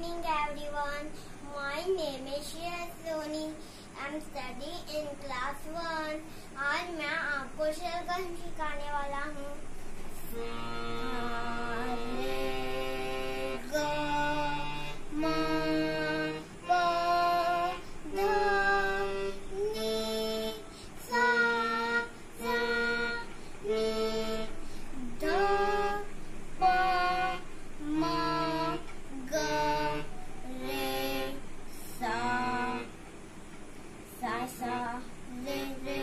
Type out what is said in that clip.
evening everyone. My name is Shreya Soni. I'm studying in class one. आज मैं आपको शलगम सिखाने वाला हूँ Dada.